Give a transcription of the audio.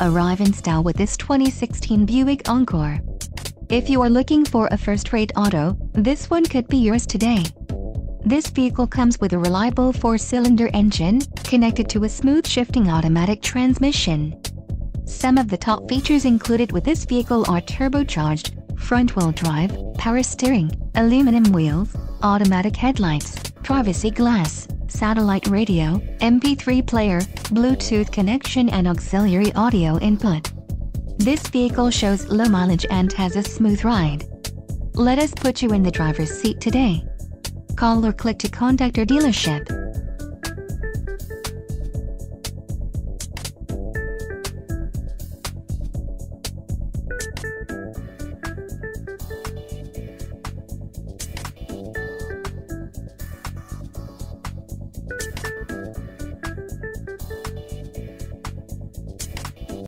Arrive in style with this 2016 Buick Encore. If you are looking for a first-rate auto, this one could be yours today. This vehicle comes with a reliable four-cylinder engine, connected to a smooth shifting automatic transmission. Some of the top features included with this vehicle are turbocharged, front-wheel drive, power steering, aluminum wheels, automatic headlights, privacy glass, satellite radio, MP3 player, Bluetooth connection and auxiliary audio input. This vehicle shows low mileage and has a smooth ride. Let us put you in the driver's seat today. Call or click to contact our dealership.